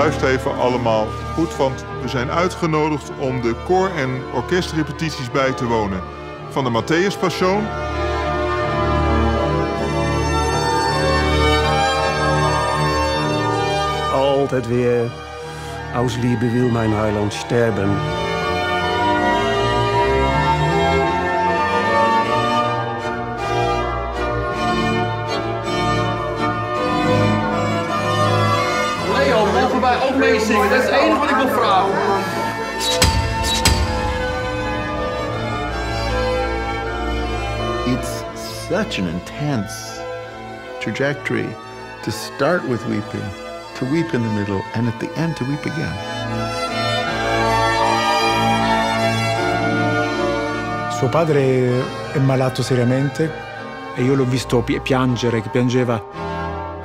Luister even allemaal goed, want we zijn uitgenodigd om de koor- en orkestrepetities bij te wonen van de Matthäus Passion. Altijd weer, aus Liebe will mein Heiland sterben. Wij ook meezingen? Dat is het enige wat ik wil vragen. It's such an intense trajectory to start with weeping, to weep in the middle, and at the end to weep again. Suo padre è malato seriamente e io l'ho visto pi- piangere, che piangeva.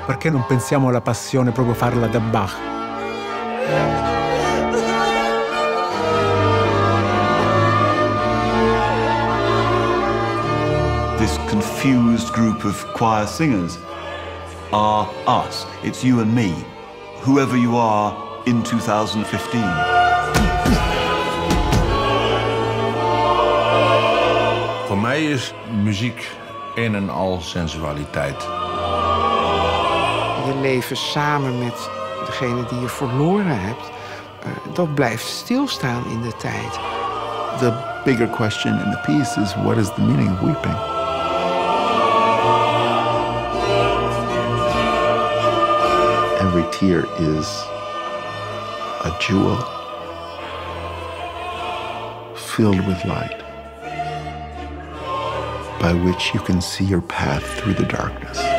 Perché non pensiamo alla passione proprio farla da Bach? This confused group of choir singers are us. It's you and me, whoever you are in 2015. Voor mij is muziek een en al sensualiteit. Je leven samen met degene die je verloren hebt, eh, dat blijft stilstaan in de tijd. The bigger question in the piece is what is the meaning of weeping? Every tear is a jewel filled with light by which you can see your path through the darkness.